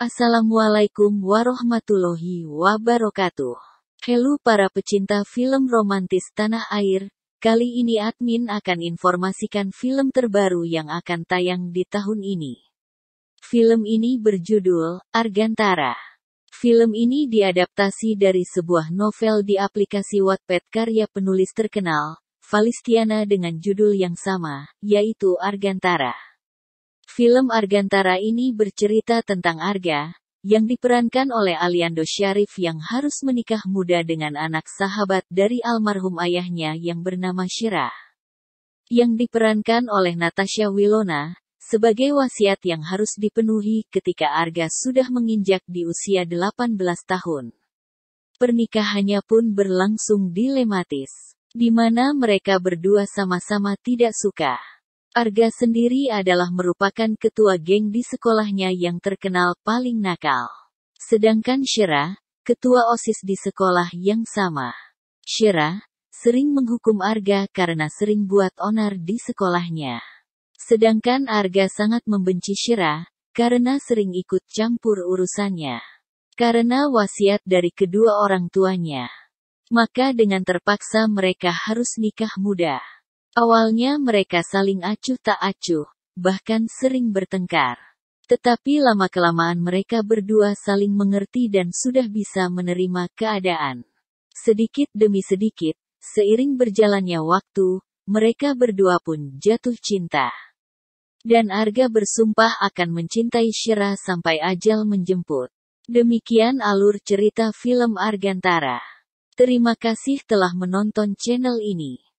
Assalamualaikum warahmatullahi wabarakatuh. Halo para pecinta film romantis tanah air, kali ini admin akan informasikan film terbaru yang akan tayang di tahun ini. Film ini berjudul Argantara. Film ini diadaptasi dari sebuah novel di aplikasi Wattpad karya penulis terkenal, Valistiana dengan judul yang sama, yaitu Argantara. Film Argantara ini bercerita tentang Arga, yang diperankan oleh Aliando Syarif yang harus menikah muda dengan anak sahabat dari almarhum ayahnya yang bernama Syirah. Yang diperankan oleh Natasha Wilona, sebagai wasiat yang harus dipenuhi ketika Arga sudah menginjak di usia 18 tahun. Pernikahannya pun berlangsung dilematis, di mana mereka berdua sama-sama tidak suka. Arga sendiri adalah merupakan ketua geng di sekolahnya yang terkenal paling nakal. Sedangkan Syira, ketua OSIS di sekolah yang sama. Syira, sering menghukum Arga karena sering buat onar di sekolahnya. Sedangkan Arga sangat membenci Syira, karena sering ikut campur urusannya. Karena wasiat dari kedua orang tuanya. Maka dengan terpaksa mereka harus nikah muda. Awalnya mereka saling acuh tak acuh, bahkan sering bertengkar. Tetapi lama-kelamaan mereka berdua saling mengerti dan sudah bisa menerima keadaan. Sedikit demi sedikit, seiring berjalannya waktu, mereka berdua pun jatuh cinta. Dan Arga bersumpah akan mencintai Syirah sampai ajal menjemput. Demikian alur cerita film Argantara. Terima kasih telah menonton channel ini.